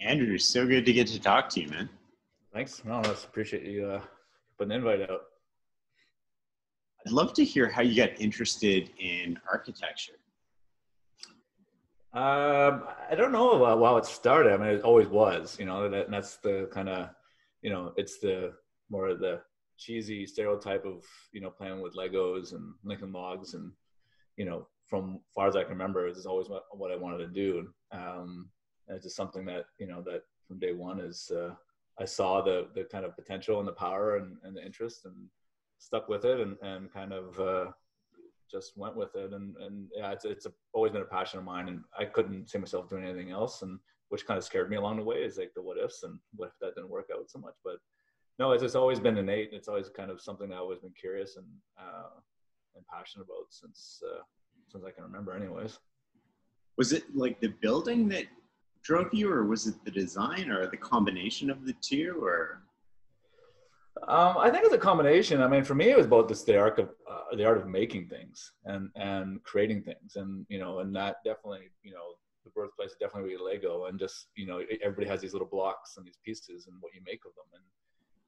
Andrew, so good to get to talk to you, man. Thanks. No, I appreciate you uh, putting the invite out. I'd love to hear how you got interested in architecture. Um, I don't know how it started. I mean, it always was, you know, and that's the kind of, you know, it's the more of the cheesy stereotype of, you know, playing with Legos and Lincoln Logs. And, you know, from far as I can remember, it's always what, what I wanted to do. Um, and it's just something that, you know, that from day one is, uh, I saw the, the kind of potential and the power and, and the interest and stuck with it and, and kind of, uh, just went with it. And, and yeah, it's, it's a, always been a passion of mine and I couldn't see myself doing anything else. And which kind of scared me along the way is like the what ifs and what if that didn't work out so much. But no, it's, it's always been innate. and It's always kind of something that I've always been curious and, uh, and passionate about since, uh, since I can remember anyways. Was it like the building that drove you or was it the design or the combination of the two or? Um, I think it's a combination. I mean, for me, it was both the art of uh, the art of making things and and creating things, and you know, and that definitely, you know, the birthplace definitely Lego, and just you know, everybody has these little blocks and these pieces, and what you make of them, and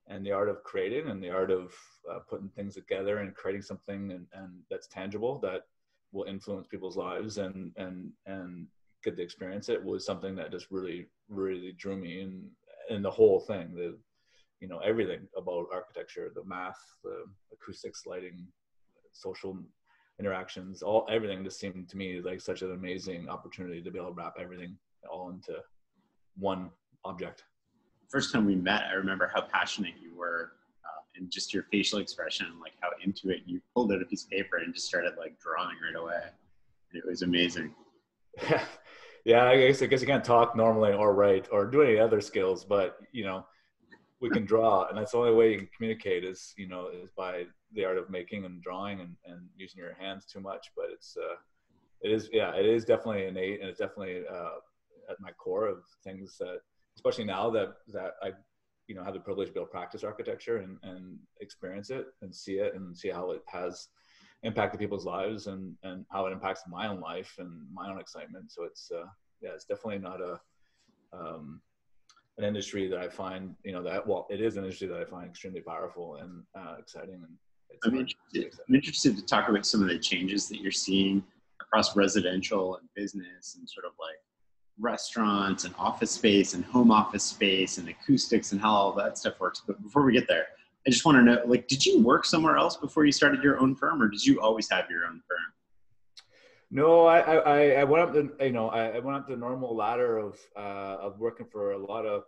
and the art of creating and the art of uh, putting things together and creating something and, and that's tangible that will influence people's lives and and and get to experience it was something that just really really drew me in and the whole thing the you know everything about architecture the math the acoustics lighting social interactions all everything just seemed to me like such an amazing opportunity to be able to wrap everything all into one object. First time we met i remember how passionate you were uh, and just your facial expression like how into it you pulled out a piece of paper and just started like drawing right away. It was amazing yeah i guess i guess you can't talk normally or write or do any other skills but you know we can draw. And that's the only way you can communicate is you know is by the art of making and drawing and, and using your hands too much. But it's uh it is yeah it is definitely innate and it's definitely uh at my core of things that especially now that that i you know have the privilege to be able to practice architecture and and experience it and see it and see how it has impacted people's lives and and how it impacts my own life and my own excitement so it's uh yeah it's definitely not a um an industry that I find, you know, that well, it is an industry that I find extremely powerful and uh, exciting. And I'm interested, I'm interested to talk about some of the changes that you're seeing across residential and business and sort of like restaurants and office space and home office space and acoustics and how all that stuff works. But before we get there, I just want to know, like, did you work somewhere else before you started your own firm, or did you always have your own firm? No, I, I, I went up the, you know, I went up the normal ladder of, uh, of working for a lot of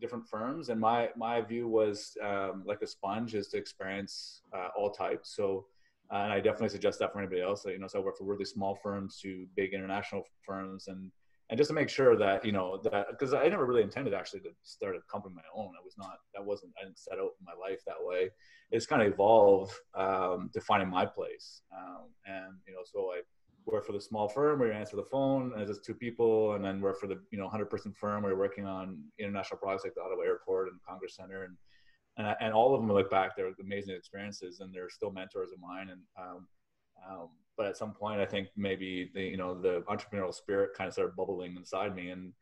different firms. And my, my view was um, like a sponge is to experience uh, all types. So, uh, and I definitely suggest that for anybody else. you know, so I work for really small firms to big international firms and, and just to make sure that, you know, that, cause I never really intended actually to start a company of my own. I was not, that wasn't, I didn't set out my life that way. It's kind of evolved um, to finding my place. Um, and, you know, so I, work for the small firm where you answer the phone and it's two people, and then work for the you know 100 person firm where you're working on international projects like the Ottawa Airport and Congress Center, and and, and all of them look back, they're amazing experiences, and they're still mentors of mine. And um, um, but at some point, I think maybe the you know the entrepreneurial spirit kind of started bubbling inside me, and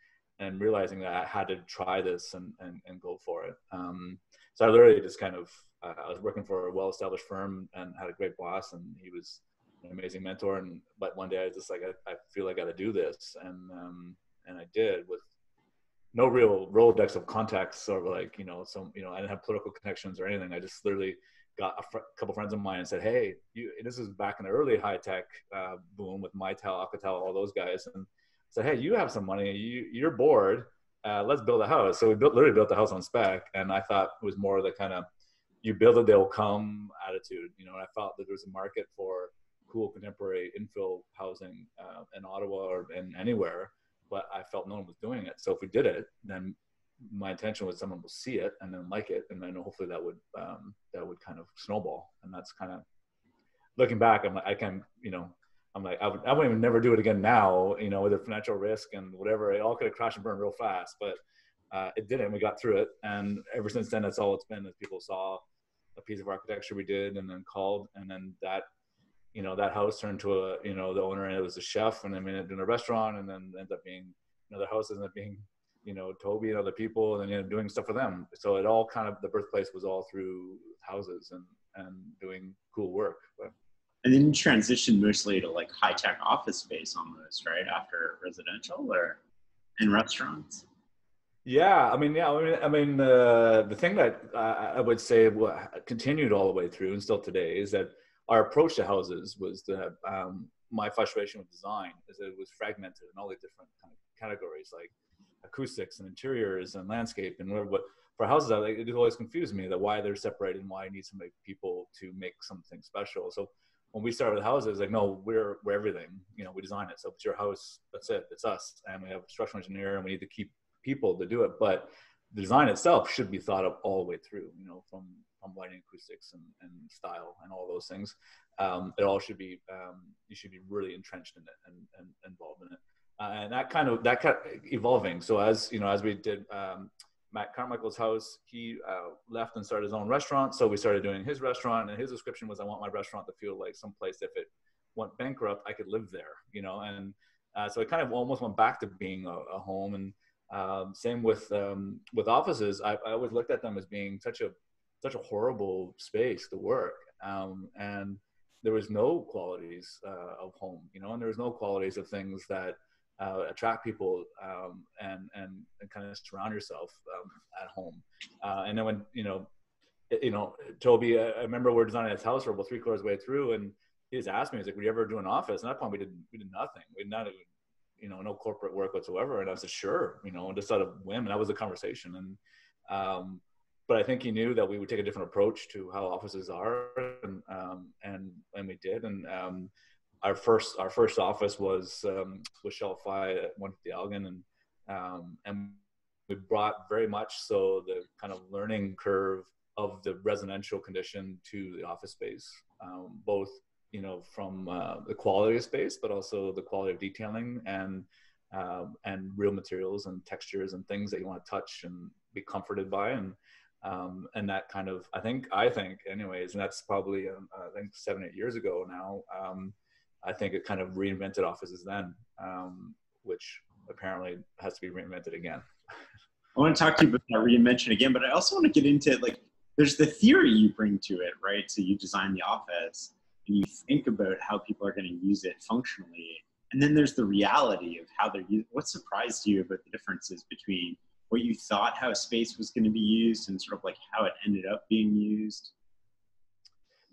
and realizing that I had to try this and and, and go for it. Um, so I literally just kind of uh, I was working for a well established firm and had a great boss, and he was an amazing mentor. And but one day I was just like, I, I feel I got to do this, and um, and I did with no real rolodex of contacts or like you know some you know I didn't have political connections or anything. I just literally got a fr- couple friends of mine and said, hey, you, this is back in the early high tech uh, boom with Mitel, Alcatel, all those guys, and said, hey, you have some money, you you're bored. Uh, let's build a house. So we built, literally built the house on spec, and I thought it was more of the kind of you build it, they'll come attitude. You know, and I felt that there was a market for cool contemporary infill housing uh, in Ottawa or in anywhere, but I felt no one was doing it. So if we did it, then my intention was someone will see it and then like it, and then hopefully that would um, that would kind of snowball. And that's kind of looking back. I'm like, I can, you know, I'm like, I would, I would even never do it again now, you know, with the financial risk and whatever. It all could have crashed and burned real fast, but uh, it didn't. We got through it, and ever since then, that's all it's been. As people saw a piece of architecture we did, and then called, and then that you know that house turned to a you know the owner and it was a chef and then ended up in a restaurant and then ended up being another house ended up being you know Tobi and other people, and you know doing stuff for them. So it all kind of the birthplace was all through houses and and doing cool work. But and then you transitioned mostly to like high tech office space almost, right? After residential or in restaurants. Yeah, I mean, yeah, I mean, I mean, uh, the thing that I would say continued all the way through and still today is that our approach to houses was that um, my frustration with design is that it was fragmented in all the different kind of categories like acoustics and interiors and landscape and whatever. But for houses, like, it always confused me that why they're separated and why I need some people to make something special. So when we started with houses, like, no, we're, we're everything, you know, we design it. So it's your house, that's it, it's us. And we have a structural engineer and we need to keep people to do it. But the design itself should be thought of all the way through, you know, from, from lighting acoustics and, and style and all those things. Um, it all should be, um, you should be really entrenched in it and, and involved in it. Uh, and that kind of, that kept evolving. So as, you know, as we did, um, Matt Carmichael's house. He uh, left and started his own restaurant. So we started doing his restaurant, and his description was, "I want my restaurant to feel like some place if it went bankrupt, I could live there." You know, and uh, so it kind of almost went back to being a, a home. And um, same with um, with offices. I, I, always looked at them as being such a such a horrible space to work, um, and there was no qualities uh, of home. You know, and there was no qualities of things that uh, attract people um, and, and, and kind of surround yourself um, at home. Uh, and then when, you know, you know, Tobi, I remember we are designing his house for about three quarters way through and he just asked me, he's like, would you ever do an office? And at that point we did, we did nothing. We did not you know, no corporate work whatsoever. And I said, sure, you know, just out of whim. And that was a conversation. And, um, but I think he knew that we would take a different approach to how offices are, and um, and and we did. And um, our first our first office was um, was at 150 Elgin, and um, and we brought very much so the kind of learning curve of the residential condition to the office space, um, both you know from uh, the quality of space, but also the quality of detailing and um, and real materials and textures and things that you want to touch and be comforted by and um, and that kind of I think I think anyways, and that's probably um, I think seven eight years ago now. Um, I think it kind of reinvented offices then, um, which apparently has to be reinvented again. I want to talk to you about that reinvention again, but I also want to get into like there's the theory you bring to it, right? So you design the office and you think about how people are going to use it functionally, and then there's the reality of how they're used. What surprised you about the differences between what you thought how space was going to be used and sort of like how it ended up being used?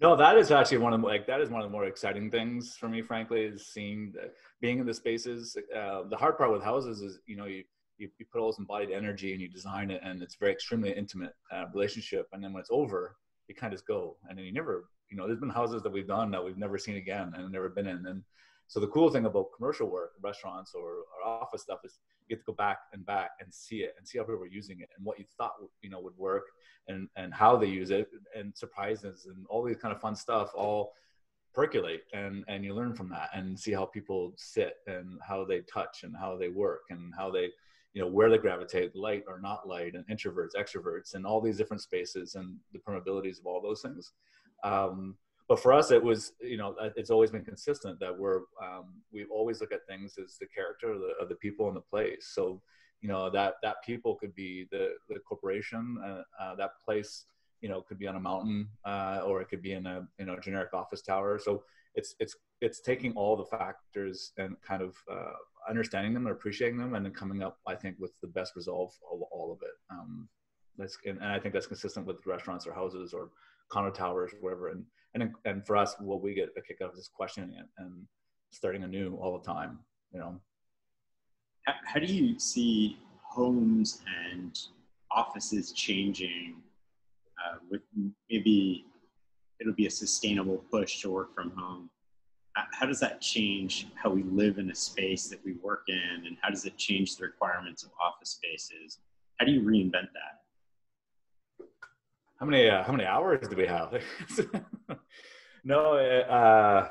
No, that is actually one of the, like that is one of the more exciting things for me, frankly, is seeing the, being in the spaces. Uh, the hard part with houses is you know you, you, you put all this embodied energy and you design it, and it's very extremely intimate uh, relationship. And then when it's over, you kind of just go, and then you never you know there's been houses that we've done that we've never seen again and never been in. And so the cool thing about commercial work, restaurants or, or office stuff is you get to go back and back and see it and see how people are using it and what you thought you know would work and and how they use it and surprises and all these kind of fun stuff all percolate and and you learn from that and see how people sit and how they touch and how they work and how they you know where they gravitate light or not light and introverts extroverts and all these different spaces and the permeabilities of all those things. Um, but for us it was you know it's always been consistent that we're um, we always look at things as the character of the, of the people in the place. So you know that that people could be the the corporation uh, uh, that place you know could be on a mountain uh, or it could be in a you know generic office tower. So it's it's it's taking all the factors and kind of uh, understanding them and appreciating them and then coming up i think with the best resolve of all of it. Um, that's and, and i think that's consistent with restaurants or houses or condo towers or whatever. And and and for us, what we get a kick out of is questioning it and starting anew all the time. You know. How, how do you see homes and offices changing uh, with maybe it'll be a sustainable push to work from home? How does that change how we live in a space that we work in, and how does it change the requirements of office spaces? How do you reinvent that? How many uh, how many hours do we have? no, uh,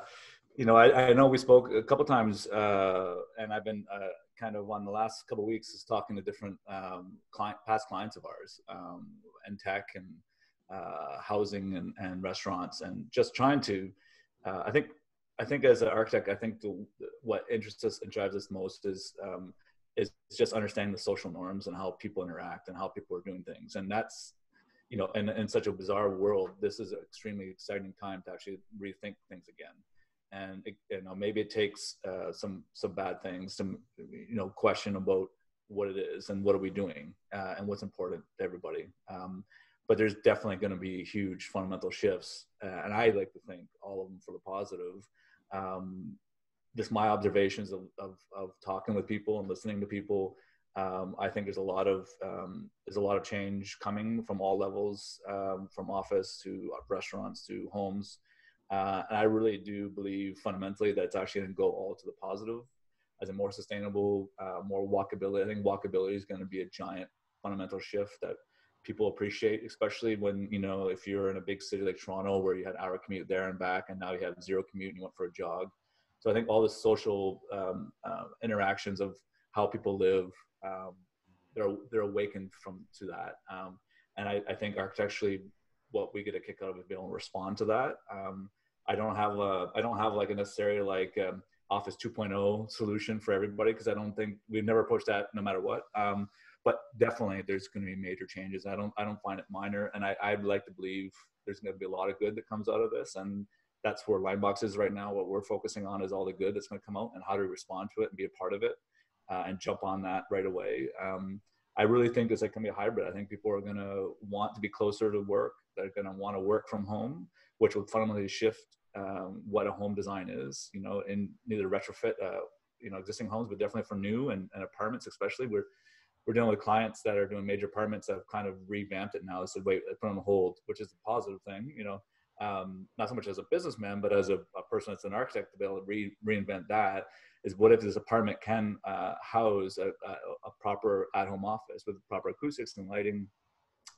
you know, I, I, know we spoke a couple times, uh, and I've been uh, kind of on the last couple weeks is talking to different um, client, past clients of ours, um, and tech and uh, housing and, and restaurants, and just trying to. Uh, I think I think as an architect, I think the, what interests us and drives us most is um, is just understanding the social norms and how people interact and how people are doing things. And that's, you know, in, in such a bizarre world, this is an extremely exciting time to actually rethink things again. And it, you know, maybe it takes uh, some some bad things to you know question about what it is and what are we doing uh, and what's important to everybody. Um, but there's definitely going to be huge fundamental shifts, uh, and I like to think all of them for the positive. Um, just my observations of, of, of, talking with people and listening to people. Um, I think there's a lot of um, there's a lot of change coming from all levels, um, from office to restaurants to homes, uh, and I really do believe fundamentally that it's actually going to go all to the positive as a more sustainable, uh, more walkability. I think walkability is going to be a giant fundamental shift that people appreciate, especially when you know if you're in a big city like Toronto where you had hour commute there and back, and now you have zero commute and you went for a jog. So I think all the social um, uh, interactions of how people live, um, they're they're awakened from to that, um, and I, I, think architecturally, what we get a kick out of is being able to respond to that. Um, I don't have a I don't have like a necessary like um, Office 2.0 solution for everybody because I don't think we've never approached that no matter what. Um, but definitely, there's going to be major changes. I don't I don't find it minor, and I I'd like to believe there's going to be a lot of good that comes out of this, and that's where Linebox is right now. What we're focusing on is all the good that's going to come out and how to respond to it and be a part of it uh, and jump on that right away. Um, I really think it's like going to be a hybrid. I think people are going to want to be closer to work. They're going to want to work from home, which will fundamentally shift um, what a home design is. You know, in neither retrofit, uh, you know, existing homes, but definitely for new and, and apartments, especially. We're we're dealing with clients that are doing major apartments that have kind of revamped it now. They said, wait, put on hold, which is a positive thing. You know, um, not so much as a businessman, but as a, a, person that's an architect to be able to re- reinvent that. Is what if this apartment can uh, house a, a, a proper at-home office with proper acoustics and lighting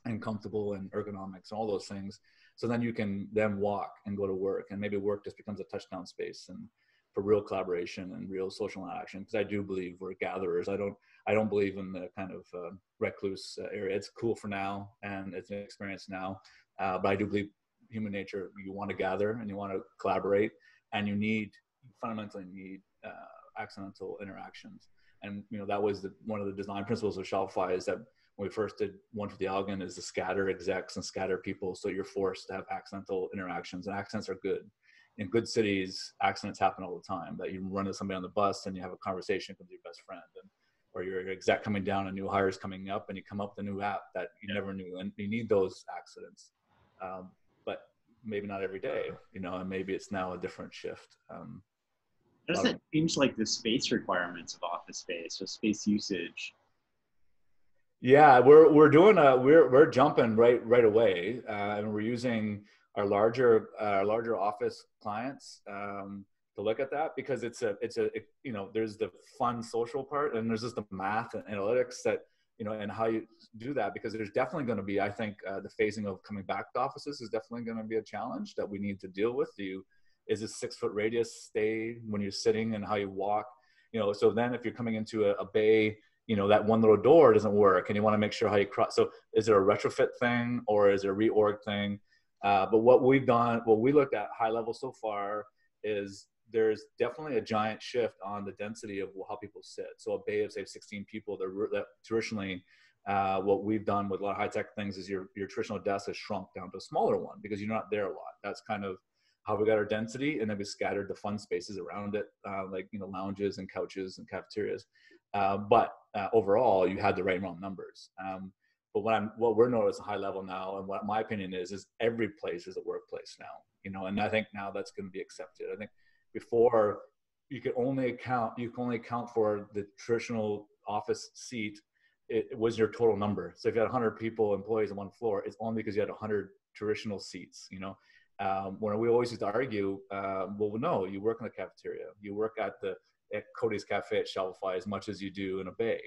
and comfortable and ergonomics and all those things. So then you can then walk and go to work and maybe work just becomes a touchdown space and for real collaboration and real social interaction. Because i do believe we're gatherers. I don't i don't believe in the kind of uh, recluse uh, area. It's cool for now and it's an experience now uh, but i do believe human nature you want to gather and you want to collaborate and you need you fundamentally need uh, accidental interactions and you know that was the, one of the design principles of shopify is that when we first did one for the Elgin is to scatter execs and scatter people. So you're forced to have accidental interactions and accents are good. In good cities, accidents happen all the time that you run into somebody on the bus and you have a conversation with your best friend and or your exec coming down, a new hire is coming up and you come up with a new app that you yeah. never knew. And you need those accidents. Um, but maybe not every day, you know, and maybe it's now a different shift. Um, does it. change like the space requirements of office space or space usage. Yeah, we're we're doing a we're we're jumping right right away, uh, and we're using our larger uh, larger office clients um, to look at that because it's a it's a it, you know there's the fun social part and there's just the math and analytics that you know and how you do that because there's definitely going to be I think uh, the phasing of coming back to offices is definitely going to be a challenge that we need to deal with. You is this six foot radius stay when you're sitting and how you walk? You know, so then if you're coming into a, a bay you know that one little door doesn't work and you want to make sure how you cross so is there a retrofit thing or is there a reorg thing? Uh, but what we've done what we looked at high level so far is there's definitely a giant shift on the density of how people sit. So a bay of say 16 people that traditionally uh, what we've done with a lot of high tech things is your, your traditional desk has shrunk down to a smaller one because you're not there a lot. That's kind of how we got our density and then we scattered the fun spaces around it uh, like you know lounges and couches and cafeterias uh, but uh, overall, you had the right amount of numbers. Um, but what I'm, what we're noticing high level now, and what my opinion is, is every place is a workplace now. You know, and I think now that's going to be accepted. I think before you could only account, you can only account for the traditional office seat. It, it was your total number. So if you had 100 people, employees on one floor, it's only because you had 100 traditional seats. You know, um, when we always used to argue, uh, well, no, you work in the cafeteria, you work at the at Cody's Cafe at Shopify as much as you do in a bay.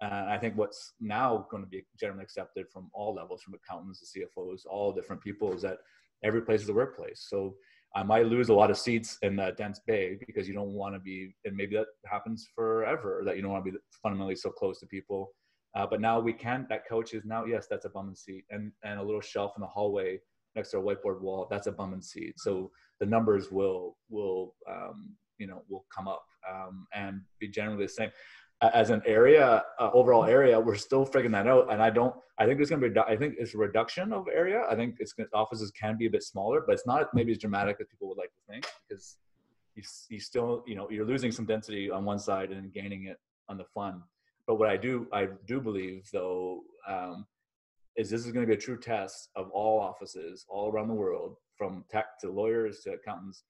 And I think what's now going to be generally accepted from all levels, from accountants to CFOs, all different people, is that every place is a workplace. So I might lose a lot of seats in that dense bay because you don't want to be, and maybe that happens forever, that you don't want to be fundamentally so close to people. Uh, but now we can, that couch is now, yes, that's a bum seat. And, and a little shelf in the hallway next to a whiteboard wall, that's a bum and seat. So the numbers will, will um, you know will come up um, and be generally the same. as an area, uh, overall area, we're still figuring that out. And I don't, I think there's going to be, I think it's a reduction of area. I think it's offices can be a bit smaller, but it's not maybe as dramatic as people would like to think because you, you still, you know, you're losing some density on one side and gaining it on the fun. But what I do, I do believe though, um, is this is going to be a true test of all offices all around the world, from tech to lawyers to accountants,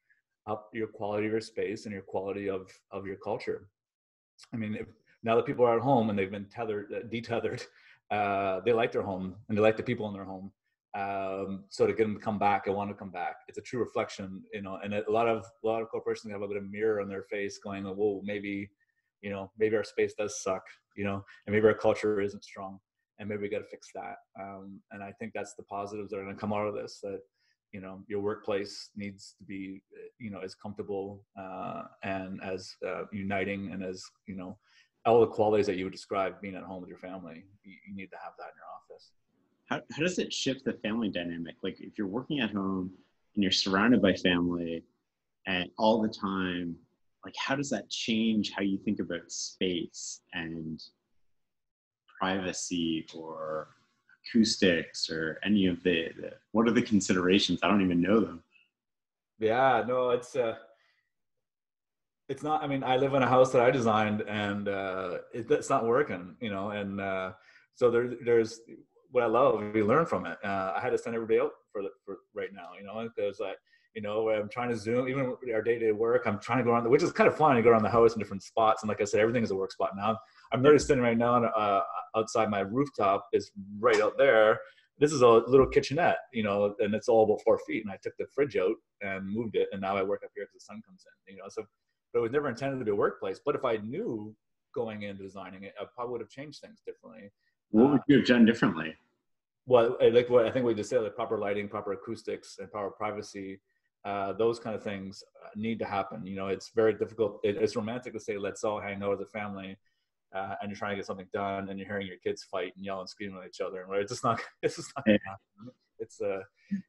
up your quality of your space and your quality of of your culture. I mean, if, now that people are at home and they've been tethered, uh, detethered, uh, they like their home and they like the people in their home. Um, so to get them to come back and want to come back, it's a true reflection, you know. And a lot of a lot of corporations have a bit of mirror on their face, going, "Whoa, maybe, you know, maybe our space does suck, you know, and maybe our culture isn't strong, and maybe we got to fix that." Um, and I think that's the positives that are going to come out of this. That you know your workplace needs to be you know as comfortable uh, and as uh, uniting and as you know all the qualities that you would describe being at home with your family, you, you need to have that in your office. How, how does it shift the family dynamic? Like if you're working at home and you're surrounded by family and all the time, like how does that change how you think about space and privacy or acoustics or any of the, the what are the considerations? I don't even know them. Yeah, no, it's uh it's not i mean i live in a house that i designed and uh it, it's not working you know and uh so there, there's what i love we learn from it uh, i had to send everybody out for for right now you know because like you know i'm trying to zoom even our day-to-day work i'm trying to go around the, which is kind of fun to go around the house in different spots and like i said everything is a work spot now i'm literally sitting right now uh, outside my rooftop is right out there this is a little kitchenette, you know, and it's all about four feet. And I took the fridge out and moved it, and now I work up here because the sun comes in. You know, so but it was never intended to be a workplace. But if I knew going in designing it, I probably would have changed things differently. What would you have done differently? Well, like what I think we just said, like proper lighting, proper acoustics, and proper privacy. Uh, those kind of things uh, need to happen. You know, it's very difficult. It, it's romantic to say, let's all hang out as a family. Uh, and you're trying to get something done, and you're hearing your kids fight and yell and scream at each other, and it's just not, it's just not. Yeah it's uh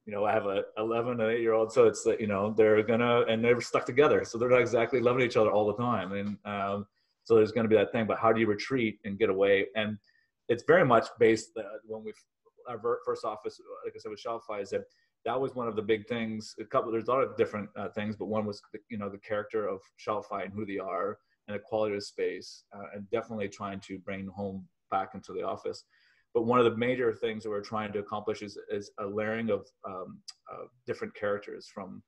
you know i have a 11 and 8 year old so it's you know they're gonna and they're stuck together so they're not exactly loving each other all the time and um, so there's going to be that thing but how do you retreat and get away and it's very much based uh, when we our first office like i said with shopify is that that was one of the big things a couple there's a lot of different uh, things but one was the, you know the character of shopify and who they are and the quality of space uh, and definitely trying to bring home back into the office. But one of the major things that we're trying to accomplish is, is a layering of um, uh, different characters from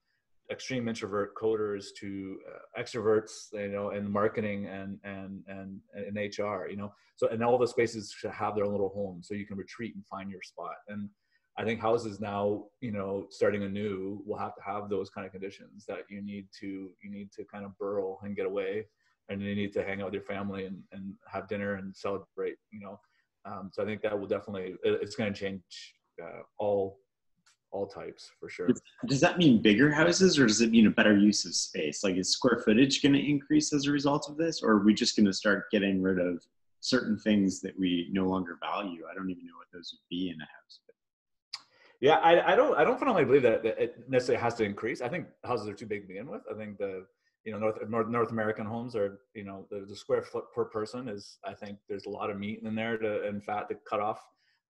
extreme introvert coders to uh, extroverts, you know, in marketing and, and, and, and in HR, you know, so, and all the spaces should have their own little home so you can retreat and find your spot. And I think houses now, you know, starting anew will have to have those kind of conditions that you need to, you need to kind of burrow and get away and you need to hang out with your family and, and have dinner and celebrate, you know, um, so I think that will definitely it's going to change uh, all all types for sure. Does that mean bigger houses, or does it mean a better use of space? Like, is square footage going to increase as a result of this, or are we just going to start getting rid of certain things that we no longer value? I don't even know what those would be in a house. Yeah, I, I don't I don't fundamentally believe that it necessarily has to increase. I think houses are too big to begin with. I think the you know North North, North American homes are you know the, the, square foot per person is I think there's a lot of meat in there to and fat to cut off.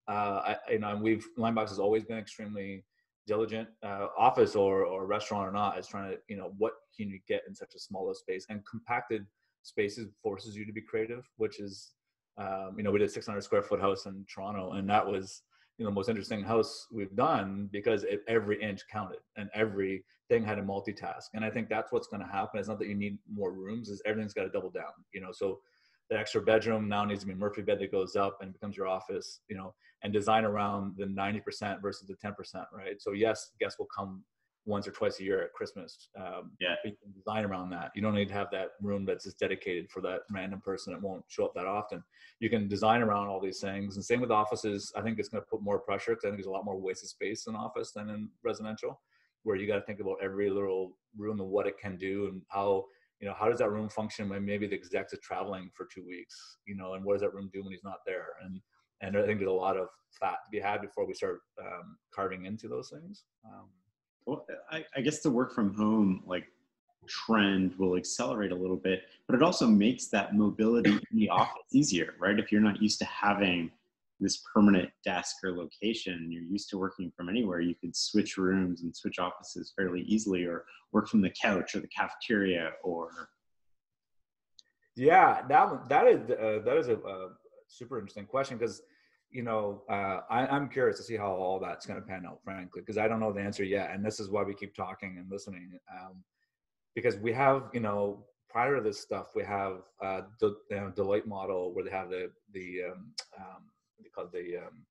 Uh, I, you know, and we've Linebox has always been extremely diligent, uh, office or or restaurant or not, is trying to you know what can you get in such a small space and compacted spaces forces you to be creative, which is um, you know we did 600 square foot house in Toronto and that was you know the most interesting house we've done because it, every inch counted and every thing had to multitask and i think that's what's going to happen it's not that you need more rooms is everything's got to double down you know so the extra bedroom now needs to be a murphy bed that goes up and becomes your office you know and design around the 90% versus the 10% right so yes guests will come once or twice a year at Christmas. Um, yeah. You can design around that. You don't need to have that room that's just dedicated for that random person that won't show up that often. You can design around all these things. And same with offices. I think it's going to put more pressure because I think there's a lot more wasted space in office than in residential, where you got to think about every little room and what it can do and how you know how does that room function when maybe the exec is traveling for two weeks you know and what does that room do when he's not there and and i think there's a lot of fat to be had before we start um, carving into those things um, well, I, I guess the work from home, like trend will accelerate a little bit, but it also makes that mobility in the office easier, right? If you're not used to having this permanent desk or location and you're used to working from anywhere, you could switch rooms and switch offices fairly easily or work from the couch or the cafeteria or yeah, that that is uh, that is a, a super interesting question because you know uh, I, I'm curious to see how all that's going to pan out, frankly, because I don't know the answer yet, and this is why we keep talking and listening, um, because we have you know prior to this stuff we have uh, the you know, Deloitte model where they have the the um, um, they call the um,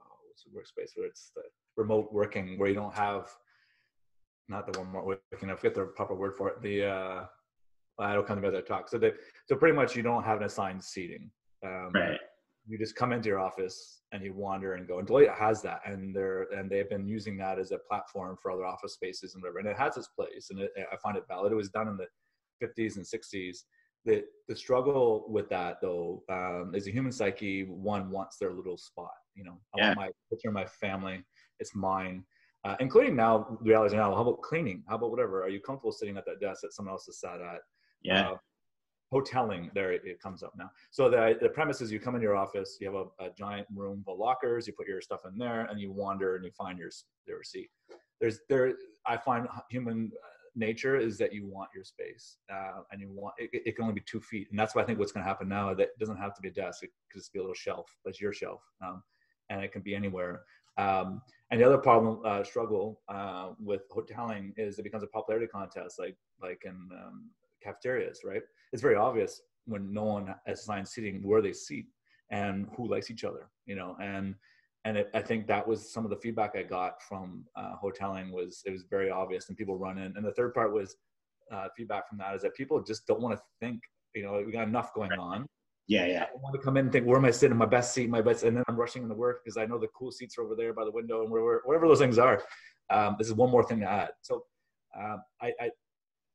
oh, what's the workspace where it's the remote working where you don't have not the one more working I forget the proper word for it the uh, I don't come to talk. So they, so pretty much you don't have an assigned seating. Um, right. You just come into your office and you wander and go. And Deloitte has that, and they're and they've been using that as a platform for other office spaces and whatever. And it has its place, and it, I find it valid. It was done in the 50s and 60s. The the struggle with that though um, is a human psyche. One wants their little spot. You know, I yeah. want my picture of my family. It's mine. Uh, including now realities now how about cleaning how about whatever are you comfortable sitting at that desk that someone else has sat at yeah. Uh, hoteling, there it, it, comes up now. So the, the premise is you come in your office, you have a, a, giant room full of lockers, you put your stuff in there, and you wander and you find your, your seat. There's there, I find human nature is that you want your space uh, and you want it, it, can only be two feet and that's why i think what's going to happen now that it doesn't have to be a desk it could just be a little shelf that's your shelf um, and it can be anywhere um, and the other problem uh, struggle uh, with hoteling is it becomes a popularity contest like like in um, cafeterias, right? It's very obvious when no one assigns seating where they seat and who likes each other, you know, and and it, I think that was some of the feedback I got from uh, hoteling was it was very obvious and people run in. And the third part was uh, feedback from that is that people just don't want to think, you know, we got enough going on. Yeah, yeah. I want to come in and think, where am I sitting? My best seat, my best, and then I'm rushing into work because I know the cool seats are over there by the window and wherever, wherever those things are. Um, this is one more thing to add. So um, I, I,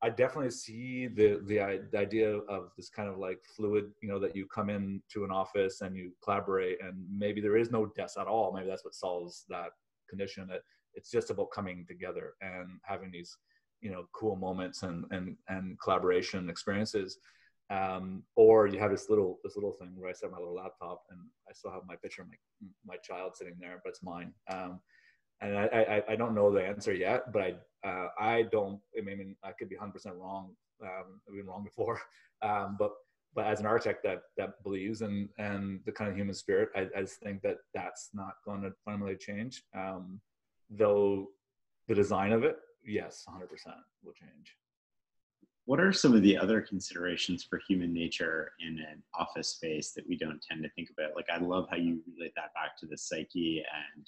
I definitely see the, the, the idea of this kind of like fluid, you know, that you come into an office and you collaborate, and maybe there is no desk at all. Maybe that's what solves that condition. That it's just about coming together and having these, you know, cool moments and and and collaboration experiences. Um, or you have this little this little thing where I set my little laptop and I still have my picture of my my child sitting there, but it's mine. Um, and I, I, I don't know the answer yet, but I uh, I don't. I mean, I could be 100 percent wrong. Um, I've been wrong before, um, but but as an architect that that believes in and the kind of human spirit, I, I just think that that's not going to fundamentally change. Um, though the design of it, yes, 100 percent will change. What are some of the other considerations for human nature in an office space that we don't tend to think about? Like, I love how you relate that back to the psyche and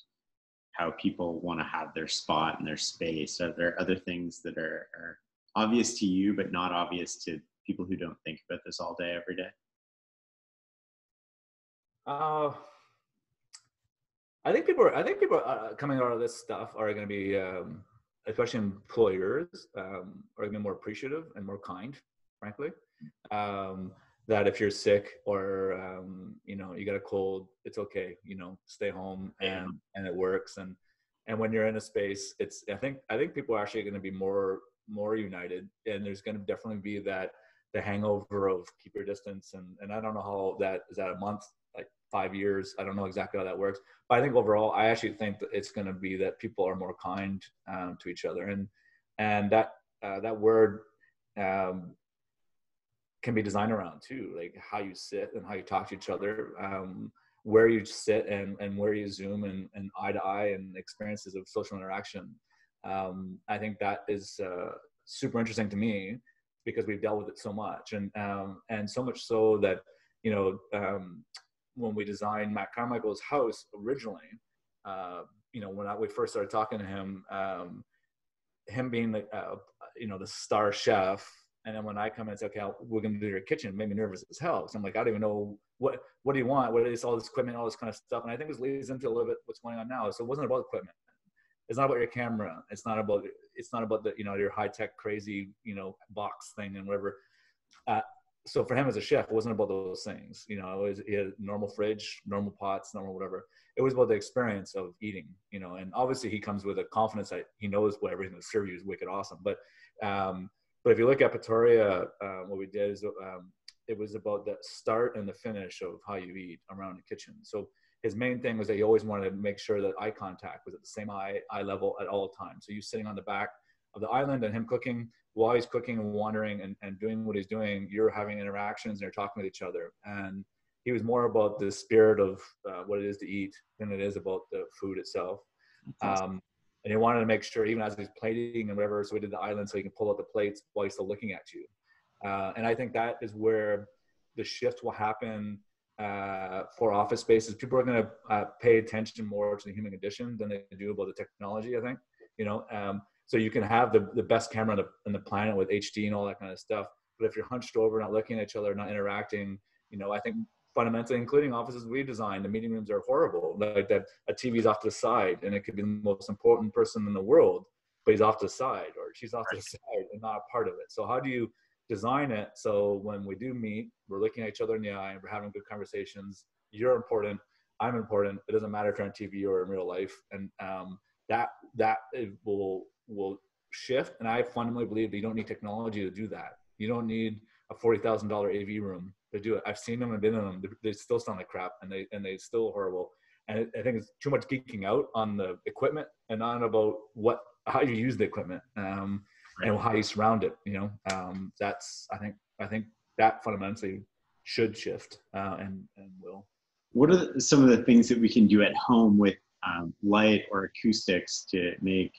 how people want to have their spot and their space? Are there other things that are, are obvious to you but not obvious to people who don't think about this all day every day? Uh, I think people. Are, I think people uh, coming out of this stuff are going to be, um, especially employers, um, are going to be more appreciative and more kind. Frankly, um, that if you're sick or um, you know you got a cold it's okay you know stay home and and it works. And and when you're in a space it's i think i think people are actually going to be more more united. And there's going to definitely be that the hangover of keep your distance. And and i don't know how that is that a month like five years? I don't know exactly how that works. But i think overall i actually think that it's going to be that people are more kind um, to each other. And and that uh, that word um, can be designed around too, like how you sit and how you talk to each other, um, where you sit and, and where you zoom and, and eye to eye and experiences of social interaction. Um, I think that is uh, super interesting to me because we've dealt with it so much and um, and so much so that you know um, when we designed Matt Carmichael's house originally, uh, you know when I, we first started talking to him, um, him being the uh, you know the star chef and then when I come in and say, okay, we're going to do your kitchen, it made me nervous as hell. So I'm like, I don't even know what, what do you want? What is all this equipment, all this kind of stuff. And I think this leads into a little bit what's going on now. So it wasn't about equipment. It's not about your camera. It's not about, it's not about the, you know, your high tech crazy, you know, box thing and whatever. Uh, so for him as a chef, it wasn't about those things. You know, it was, he had normal fridge, normal pots, normal whatever. It was about the experience of eating, you know, and obviously he comes with a confidence that he knows what everything that's served you is wicked awesome. But, um, But if you look at Pretoria, uh, what we did is um, it was about the start and the finish of how you eat around the kitchen. So his main thing was that he always wanted to make sure that eye contact was at the same eye eye level at all times. So you sitting on the back of the island and him cooking while he's cooking and wandering and, and doing what he's doing, you're having interactions and you're talking with each other. And he was more about the spirit of uh, what it is to eat than it is about the food itself. Um, and he wanted to make sure, even as he's plating and whatever, so we did the island so he can pull out the plates while he's still looking at you. Uh, and I think that is where the shift will happen uh, for office spaces. People are going to uh, pay attention more to the human condition than they do about the technology. I think, you know, um, so you can have the, the best camera on the, on the planet with HD and all that kind of stuff. But if you're hunched over, not looking at each other, not interacting, you know, I think fundamentally, including offices we designed, the meeting rooms are horrible. Like that, a TV's off to the side, and it could be the most important person in the world, but he's off to the side, or she's off to the side, and not a part of it. So how do you design it so when we do meet, we're looking at each other in the eye, and we're having good conversations. You're important. I'm important. It doesn't matter if you're on TV or in real life, and um, that that will will shift. And I fundamentally believe that you don't need technology to do that. You don't need a forty thousand dollar AV room to do it. I've seen them and been in them. They still sound like crap, and they and they still horrible. And I think it's too much geeking out on the equipment and not about what how you use the equipment um, right. and how you surround it. You know, um, that's I think I think that fundamentally should shift uh, and and will. What are some of the things that we can do at home with um, light or acoustics to make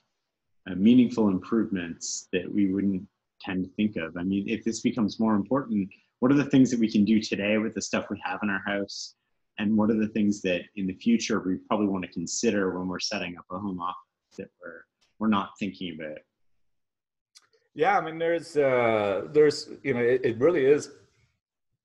uh, meaningful improvements that we wouldn't tend to think of? I mean, if this becomes more important, what are the things that we can do today with the stuff we have in our house? And what are the things that in the future we probably want to consider when we're setting up a home office that we're, we're not thinking about? Yeah, I mean, there's, uh, there's, you know, it, it really is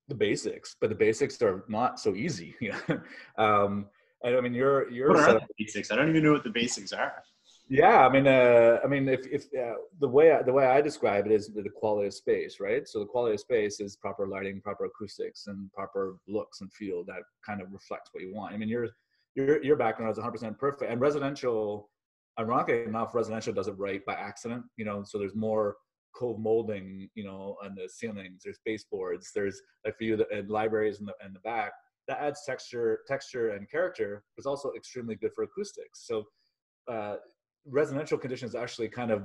the basics, but the basics are not so easy. You know? um, I mean, you're, you're, what are the basics? I don't even know what the basics are. Yeah, I mean, uh, I mean, if if uh, the way I, the way I describe it is the quality of space, right? So the quality of space is proper lighting, proper acoustics, and proper looks and feel that kind of reflects what you want. I mean, your your your background is 100% perfect, and residential, ironically enough, residential does it right by accident. You know, so there's more cove molding, you know, on the ceilings. There's baseboards. There's like for you the and libraries in the in the back that adds texture, texture and character. But it's also extremely good for acoustics. So. Uh, residential conditions actually kind of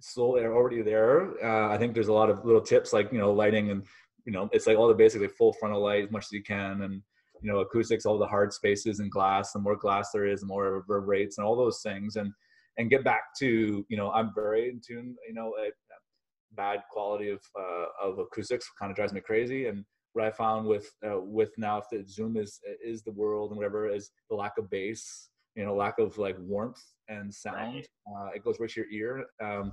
slowly are already there. Uh, I think there's a lot of little tips like you know lighting and you know it's like all the basically full frontal light as much as you can and you know acoustics, all the hard spaces and glass. The more glass there is, the more reverberates and all those things. And and get back to you know I'm very in tune. You know, a, bad quality of uh, of acoustics kind of drives me crazy and what I found with uh, with now if the Zoom is is the world and whatever is the lack of bass, you know, lack of like warmth and sound. Right. Uh, it goes right to your ear. Um,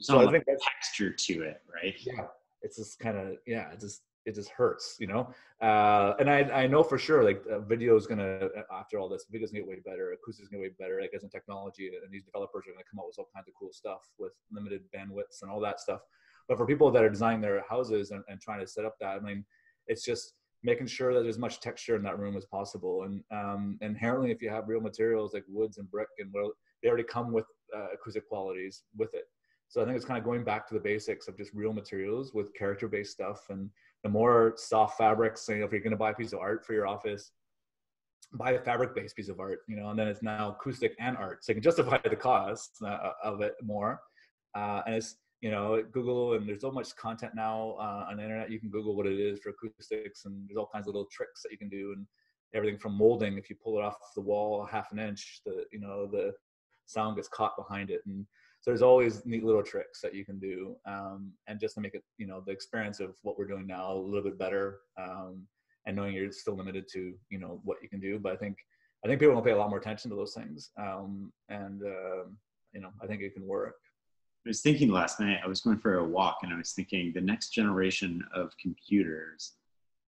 so I think that's texture to it, right? Yeah, it's just kind of yeah, it just it just hurts, you know. Uh, and I I know for sure like uh, video is gonna uh, after all this, video's gonna get way better, acoustics gonna get way better, like as in technology, and these developers are gonna come up with all kinds of cool stuff with limited bandwidths and all that stuff. But for people that are designing their houses and, and trying to set up that, I mean, it's just making sure that there's as much texture in that room as possible. And um, inherently, if you have real materials like woods and brick and well, they already come with uh, acoustic qualities with it. So I think it's kind of going back to the basics of just real materials with character-based stuff. And the more soft fabrics, you know, if you're going to buy a piece of art for your office, buy a fabric-based piece of art, you know, and then it's now acoustic and art, so you can justify the cost uh, of it more. Uh, and it's you know Google and there's so much content now uh, on the internet. You can Google what it is for acoustics, and there's all kinds of little tricks that you can do, and everything from molding. If you pull it off the wall half an inch, the you know the sound gets caught behind it and so there's always neat little tricks that you can do um, and just to make it you know the experience of what we're doing now a little bit better um, and knowing you're still limited to you know what you can do but i think i think people will pay a lot more attention to those things um, and uh, you know i think it can work I was thinking last night, I was going for a walk and I was thinking the next generation of computers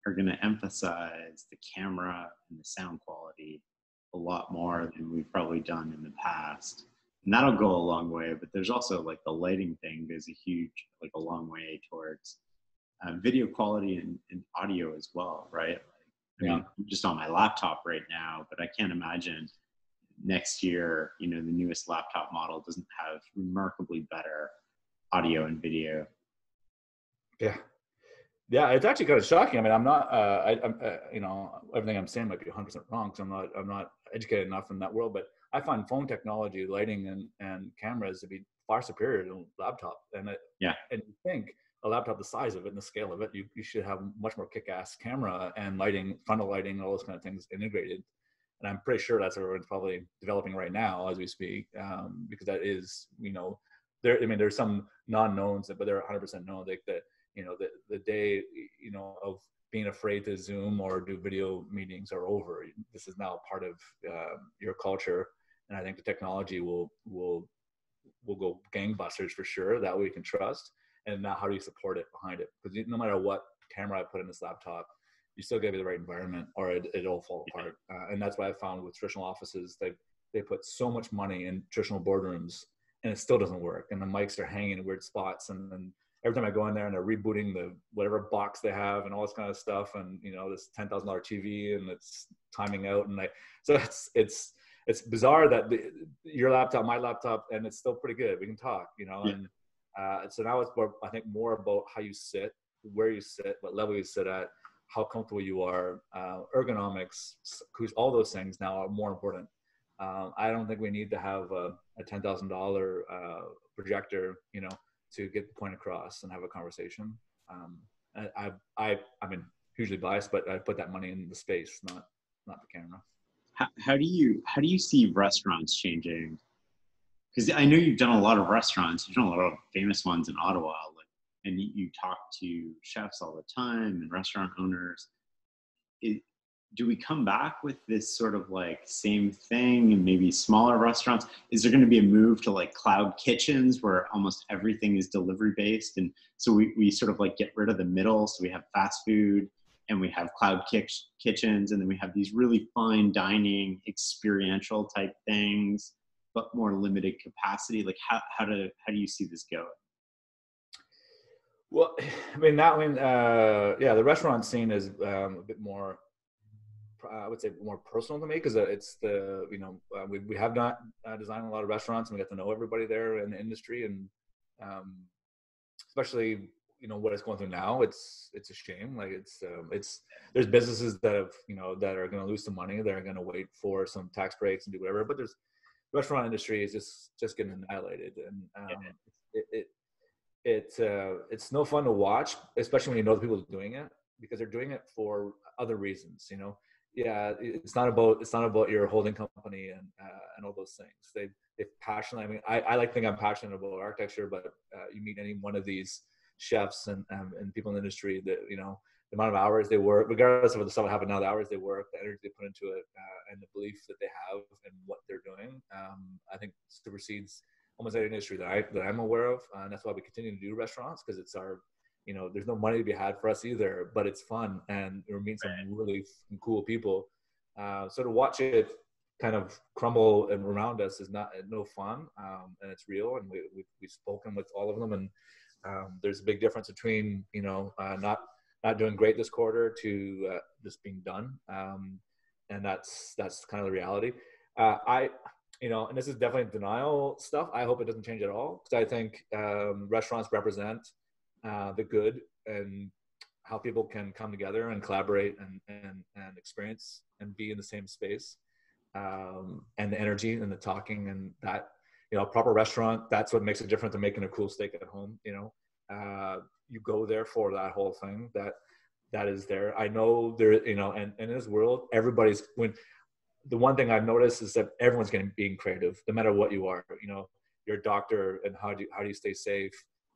are going to emphasize the camera and the sound quality a lot more than we've probably done in the past. And that'll go a long way, but there's also like the lighting thing goes a huge, like a long way towards uh, video quality and, and, audio as well, right? Like, I yeah. mean, I'm just on my laptop right now, but I can't imagine next year, you know, the newest laptop model doesn't have remarkably better audio and video Yeah. Yeah, it's actually kind of shocking. I mean, I'm not, uh, I, am uh, you know, everything I'm saying might be 100 percent wrong because I'm not, I'm not educated enough in that world. But I find phone technology, lighting, and and cameras to be far superior to a laptop. And it, yeah, and you think a laptop the size of it and the scale of it, you, you should have much more kick-ass camera and lighting, frontal lighting, all those kind of things integrated. And I'm pretty sure that's what everyone's probably developing right now as we speak, um, because that is, you know, there. I mean, there's some non-knowns, but they're 100% known. Like the, you know, the the day, you know, of being afraid to Zoom or do video meetings are over. This is now part of uh, your culture, and I think the technology will will will go gangbusters for sure. That we can trust. And now, how do you support it behind it? Because no matter what camera I put in this laptop, you still gotta be the right environment, or it, it'll fall apart. Uh, and that's what I found with traditional offices. They they put so much money in traditional boardrooms, and it still doesn't work. And the mics are hanging in weird spots, and then every time I go in there and they're rebooting the whatever box they have and all this kind of stuff, and you know this ten thousand dollar TV and it's timing out, and like so it's it's it's bizarre that the, your laptop, my laptop, and it's still pretty good. We can talk, you know. Yeah. And uh, so now it's more, I think, more about how you sit, where you sit, what level you sit at, how comfortable you are, uh, ergonomics, all those things now are more important. Um, I don't think we need to have a, a ten thousand dollar uh, projector, you know, to get the point across and have a conversation. Um, I, I, I, mean, hugely biased, but I put that money in the space, not, not the camera. How, how do you, how do you see restaurants changing? Because I know you've done a lot of restaurants, you've done a lot of famous ones in Ottawa, and you, talk to chefs all the time and restaurant owners. It, do we come back with this sort of like same thing and maybe smaller restaurants? Is there going to be a move to like cloud kitchens where almost everything is delivery based? And so we, we sort of like get rid of the middle so we have fast food and we have cloud kitchens and then we have these really fine dining experiential type things but more limited capacity. Like how, how do how do you see this going well i mean that one uh yeah the restaurant scene is um, a bit more I would say more personal to me because uh, it's the you know uh, we we have not uh, designed a lot of restaurants and we get to know everybody there in the industry and um, especially you know what it's going through now it's it's a shame like it's um, it's there's businesses that have you know that are going to lose some money they're going to wait for some tax breaks and do whatever but there's restaurant industry is just just getting annihilated and um, yeah. it, it it's uh, it's no fun to watch especially when you know the people doing it because they're doing it for other reasons you know? Yeah it's not about it's not about your holding company and uh, and all those things. They they passionately i mean i, I like think i'm passionate about architecture but uh, you meet any one of these chefs and um, and people in the industry that you know the amount of hours they work regardless of the stuff that happened now the hours they work the energy they put into it uh, and the belief that they have in what they're doing um, i think supersedes almost any industry that i that i'm aware of uh, and that's why we continue to do restaurants because it's our you know, there's no money to be had for us either, but it's fun and we're meeting some really cool people. Uh, so to watch it kind of crumble and around us is not no fun, um, and it's real. And we, we we've spoken with all of them, and um, there's a big difference between you know uh, not not doing great this quarter to uh, just being done, um, and that's that's kind of the reality. Uh, I you know, and this is definitely denial stuff. I hope it doesn't change at all because I think um, restaurants represent uh, the good and how people can come together and collaborate and, and, and experience and be in the same space um, and the energy and the talking and that you know a proper restaurant that's what makes it different than making a cool steak at home you know uh, you go there for that whole thing that that is there i know there you know and, and in this world everybody's when the one thing i've noticed is that everyone's getting being creative no matter what you are you know you're a doctor and how do you, how do you stay safe?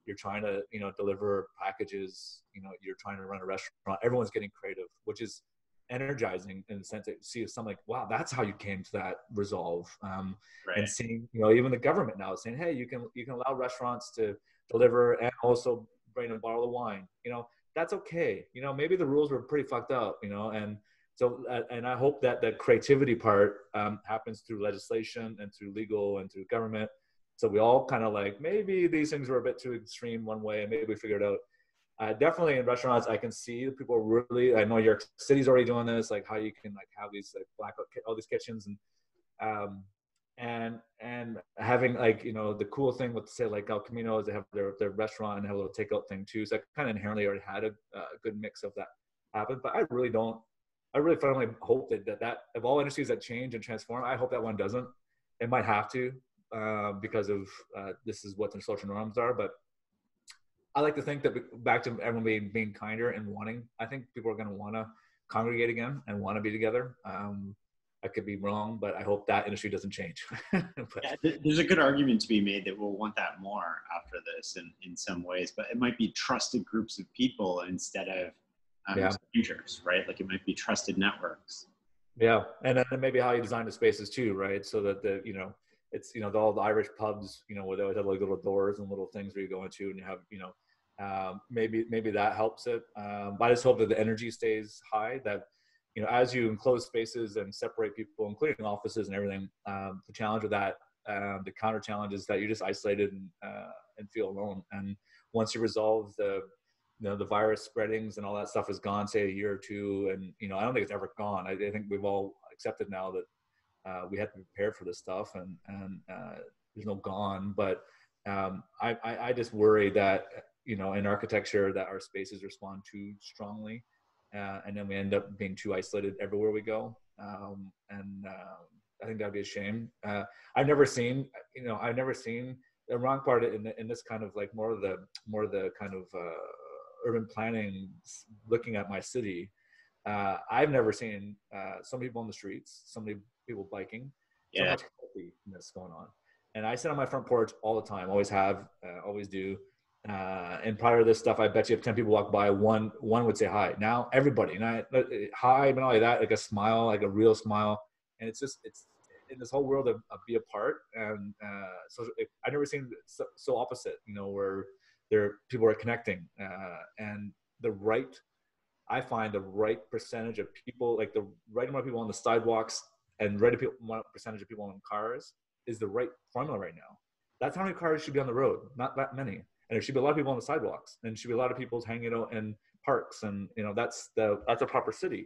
You're trying to you know deliver packages you know you're trying to run a restaurant. Everyone's getting creative which is energizing in the sense that you see something like wow that's how you came to that resolve. Um, right. and seeing you know even the government now is saying hey you can you can allow restaurants to deliver and also bring a bottle of wine. You know that's okay. You know maybe the rules were pretty fucked up you know and so uh, and i hope that the creativity part um, happens through legislation and through legal and through government so we all kind of like maybe these things were a bit too extreme one way, and maybe we figured out. Uh, definitely in restaurants, I can see people really. I know New York City's already doing this, like how you can like have these like black all these kitchens, and um, and and having like you know the cool thing with say like El Camino is they have their their restaurant and have a little takeout thing too. So I kind of inherently already had a, a good mix of that happen. But I really don't. I really firmly hope that that, that of all industries that change and transform, I hope that one doesn't. It might have to uh, because of uh, this is what the social norms are. But I like to think that back to everyone being, being kinder and wanting. I think people are going to want to congregate again and want to be together. Um, I could be wrong, but I hope that industry doesn't change. yeah, there's a good argument to be made that we'll want that more after this in, in some ways, but it might be trusted groups of people instead of um, yeah. strangers, right? Like it might be trusted networks. Yeah, and then maybe how you design the spaces too, right? So that the you know it's you know the, all the Irish pubs, you know, where they always have like little doors and little things where you go into, and you have you know um, maybe maybe that helps it. Um, but I just hope that the energy stays high. That you know, as you enclose spaces and separate people, including offices and everything, um, the challenge with that, um, the counter challenge is that you're just isolated and, uh, and feel alone. And once you resolve the, you know, the virus spreadings and all that stuff is gone, say a year or two, and you know, I don't think it's ever gone. I, I think we've all accepted now that uh, we have to be prepared for this stuff, and and uh, there's no gone. But um, I, I, I just worry that you know in architecture that our spaces respond too strongly uh, and then we end up being too isolated everywhere we go. Um, and uh, I think that'd be a shame. Uh, I've never seen, you know, I've never seen the wrong part in, in this kind of like more of the more of the kind of uh, urban planning, looking at my city. Uh, I've never seen uh, so many people on the streets, so many people biking, yeah. so much healthiness going on. And I sit on my front porch all the time, always have, always do uh, and prior to this stuff, I bet you if 10 people walk by, one one would say hi. Now everybody, and I, hi, but not only that, like a smile, like a real smile. And it's just, it's in this whole world of, of be apart. And uh, so I've never seen so, so, opposite, you know, where there people are connecting uh, and the right, I find the right percentage of people, like the right amount of people on the sidewalks and right amount percentage of people in cars is the right formula right now. That's how many cars should be on the road, not that many and there should be a lot of people on the sidewalks and should be a lot of people hanging out in parks and you know that's the that's a proper city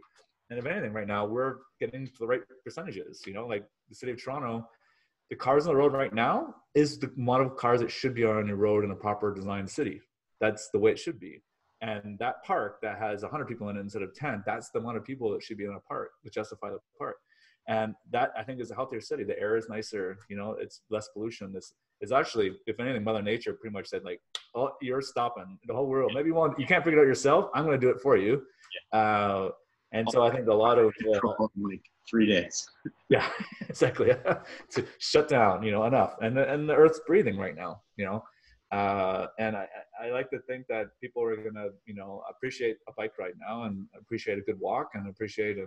and if anything right now we're getting to the right percentages you know like the city of toronto the cars on the road right now is the amount of cars that should be on the road in a proper designed city. That's the way it should be. And that park that has 100 people in it instead of 10 that's the amount of people that should be in a park to justify the park. And that i think is a healthier city. The air is nicer you know it's less pollution. This is actually, if anything, Mother Nature pretty much said like, "Oh, you're stopping the whole world. Maybe you want you can't figure it out yourself. I'm going to do it for you." Uh, and so I think a lot of uh, like three days. Yeah, exactly. to shut down, you know, enough. And the, and the Earth's breathing right now, you know. Uh, and I, I like to think that people are gonna, you know, appreciate a bike ride now and appreciate a good walk and appreciate a,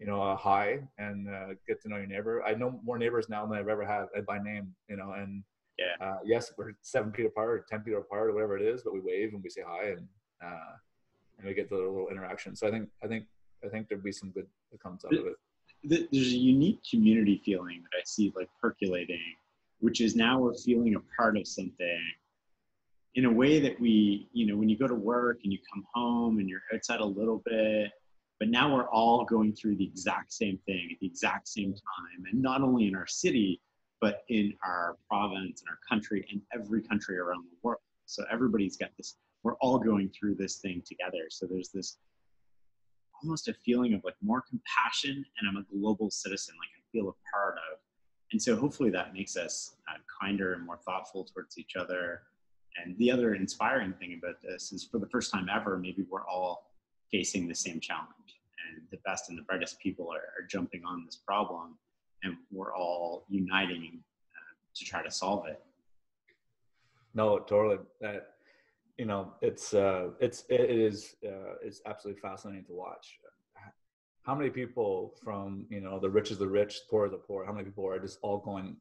you know, a high and uh, get to know your neighbor. I know more neighbors now than I've ever had by name, you know, and yeah. Uh, yes, we're seven feet apart or ten feet apart or whatever it is, but we wave and we say hi and uh, and we get the little interaction. So I think I think I think there'd be some good that comes out of it. There's a unique community feeling that I see like percolating, which is now we're feeling a part of something in a way that we, you know, when you go to work and you come home and you're outside a little bit, but now we're all going through the exact same thing at the exact same time. And not only in our city, but in our province and our country and every country around the world. So everybody's got this, we're all going through this thing together. So there's this almost a feeling of like more compassion and I'm a global citizen, like I feel a part of. And so hopefully that makes us uh, kinder and more thoughtful towards each other. And the other inspiring thing about this is for the first time ever, maybe we're all facing the same challenge and the best and the brightest people are, are jumping on this problem and we're all uniting uh, to try to solve it. No, totally. That you know, it's uh, it's it is uh, it's absolutely fascinating to watch. How many people from you know the rich is the rich, poor is the poor? How many people are just all going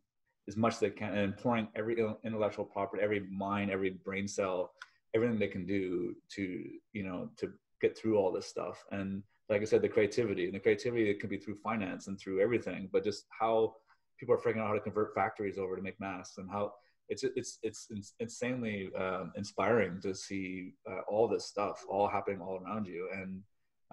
as much as they can and pouring every intellectual property, every mind, every brain cell, everything they can do to you know to get through all this stuff and like I said, the creativity and the creativity it can be through finance and through everything, but just how people are figuring out how to convert factories over to make masks and how it's it's it's insanely um, inspiring to see uh, all this stuff all happening all around you and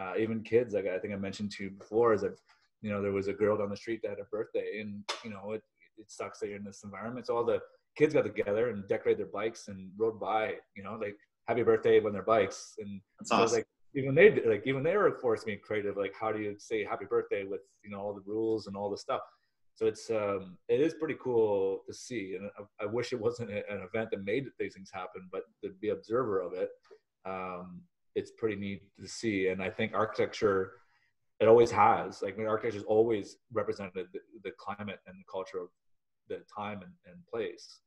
uh, even kids like I think I mentioned to you before is that you know there was a girl down the street that had a birthday and you know it, it sucks that you're in this environment. So all the kids got together and decorated their bikes and rode by, you know, like happy birthday on their bikes. And That's awesome. so like even they like even they were forced to be creative. Like how do you say happy birthday with you know all the rules and all the stuff. So it's um it is pretty cool to see, and I, I wish it wasn't an event that made these things happen, but to be observer of it, um, it's pretty neat to see. And I think architecture it always has like I mean, architecture has always represented the, the, climate and the culture of the time and, and place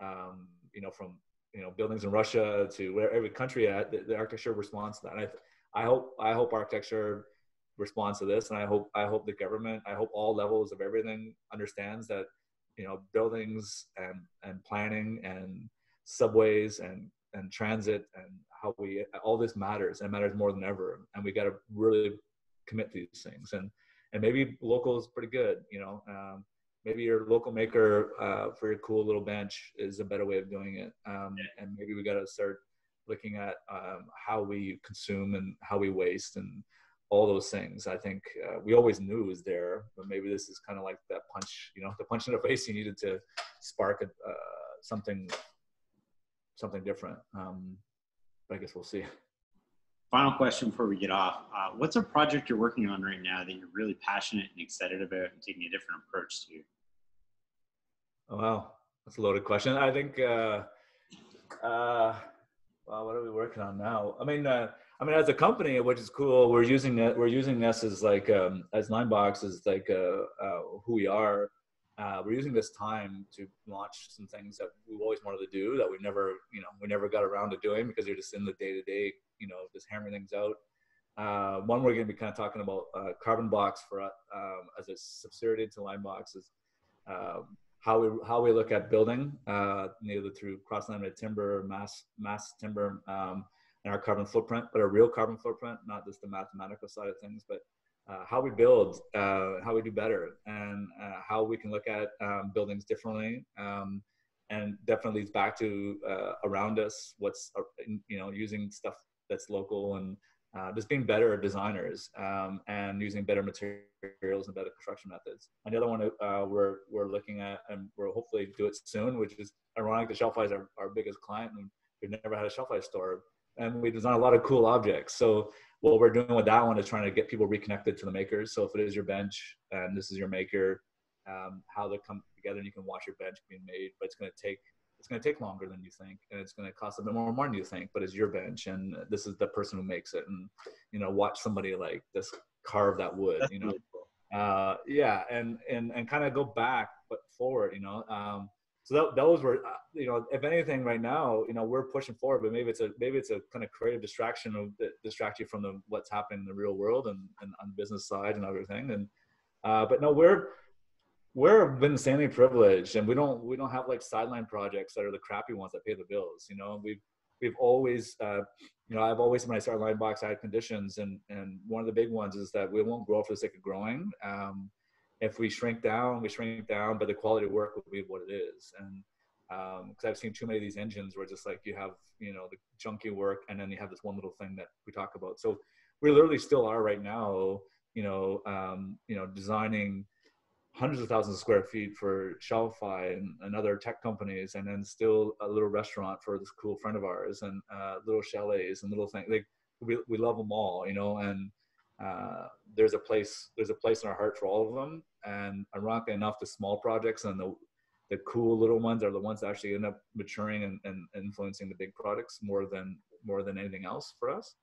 um, you know from you know buildings in russia to where every country at the, the, architecture responds to that and I, I hope i hope architecture responds to this and i hope i hope the government i hope all levels of everything understands that you know buildings and and planning and subways and and transit and how we all this matters and it matters more than ever and we got to really commit to these things and and maybe local is pretty good you know um, maybe your local maker uh, for your cool little bench is a better way of doing it um, yeah. and maybe we got to start looking at um, how we consume and how we waste and all those things i think uh, we always knew was there but maybe this is kind of like that punch you know the punch in the face you needed to spark a, uh, something something different um, i guess we'll see final question before we get off. Uh, what's a project you're working on right now that you're really passionate and excited about and taking a different approach to? Oh, wow. That's a loaded question. I think, uh, uh, well, what are we working on now? I mean, uh, I mean, as a company, which is cool, we're using it. We're using this as like um, as Linebox is like uh, uh, who we are. Uh, we're using this time to launch some things that we've always wanted to do that we never, you know, we never got around to doing because you're just in the day to day you know just hammering things out. Uh, one we're going to be kind of talking about uh, Carbon Box for um, as a subsidiary to Linebox is um, how we how we look at building uh, either through cross laminated timber, mass mass timber, um, and our carbon footprint, but a real carbon footprint, not just the mathematical side of things, but uh, how we build, uh, how we do better, and uh, how we can look at um, buildings differently. Um, and definitely leads back to uh, around us, what's uh, you know using stuff that's local and uh, just being better designers um, and using better materials and better construction methods. And the other one we're we're looking at, and we'll hopefully do it soon, which is ironic. The Shopify is our, biggest client, and we've never had a Shopify store, and we design a lot of cool objects. So what we're doing with that one is trying to get people reconnected to the makers. So if it is your bench and this is your maker, um, how they come together, and you can watch your bench being made, but it's going to take it's going to take longer than you think and it's going to cost a bit more money than you think but it's your bench and this is the person who makes it and you know watch somebody like this carve that wood you know uh, yeah and and and kind of go back but forward you know um, so that, those were uh, you know if anything right now you know we're pushing forward but maybe it's a maybe it's a kind of creative distraction of that distract you from the what's happening in the real world and, and on the business side and everything and uh, but no we're we're insanely privileged and we don't we don't have like sideline projects that are the crappy ones that pay the bills you know? We've we've always uh, you know i've always when i started Linebox i had conditions and and one of the big ones is that we won't grow for the sake of growing um, if we shrink down we shrink down but the quality of work will be what it is and because um, i've seen too many of these engines where just like you have you know the junky work and then you have this one little thing that we talk about so we literally still are right now you know um, you know designing hundreds of thousands of square feet for Shopify and, and other tech companies, and then still a little restaurant for this cool friend of ours, and uh, little chalets and little things. Like we we love them all, you know, and uh, there's a place there's a place in our heart for all of them. And ironically enough, the small projects and the the cool little ones are the ones that actually end up maturing and, and influencing the big products more than more than anything else for us.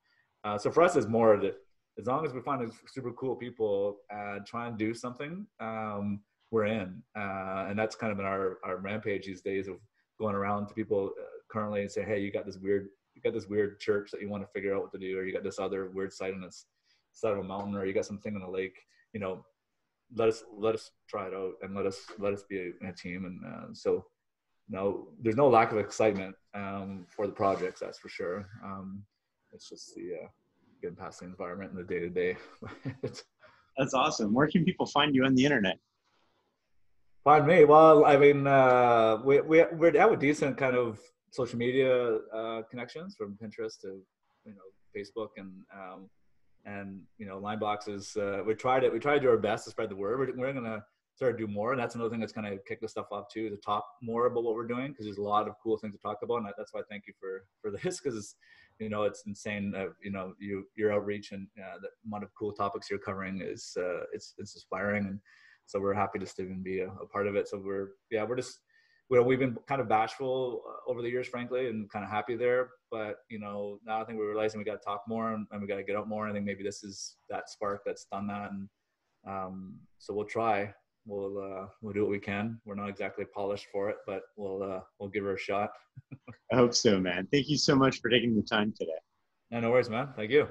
Uh, so for us, it's more the as long as we find super cool people uh, trying to do something, um, we're in. Uh, and that's kind of been our, our rampage these days of going around to people uh, currently and say, hey, you got this weird, you got this weird church that you want to figure out what to do, or you got this other weird site on this side of a mountain, or you got something on a lake. You know, let us let us try it out and let us let us be a, a team. And uh, so, no, there's no lack of excitement um, for the projects, that's for sure. Um, it's just the uh, getting past the environment and the day to day. That's awesome. Where can people find you on the internet? Find me. Well, I mean, uh, we we we have a decent kind of social media uh, connections from Pinterest to you know Facebook and um, and you know Lineboxes. Uh, we tried it. We tried to do our best to spread the word. We're, we're gonna start to do more. And that's another thing that's gonna kick the stuff off too, to talk more about what we're doing because there's a lot of cool things to talk about. And that's why I thank you for for this because it's you know it's insane. Uh, you know you your outreach and uh, the amount of cool topics you're covering is uh, it's it's inspiring and so we're happy to even be a, a part of it. So we're yeah we're just well, we've been kind of bashful uh, over the years, frankly, and kind of happy there. But you know, now I think we're realizing we got to talk more and, and we got to get out more. I think maybe this is that spark that's done that, and um, so we'll try. We'll uh, we'll do what we can. We're not exactly polished for it, but we'll uh, we'll give her a shot. I hope so, man. Thank you so much for taking the time today. No, no worries, man. Thank you.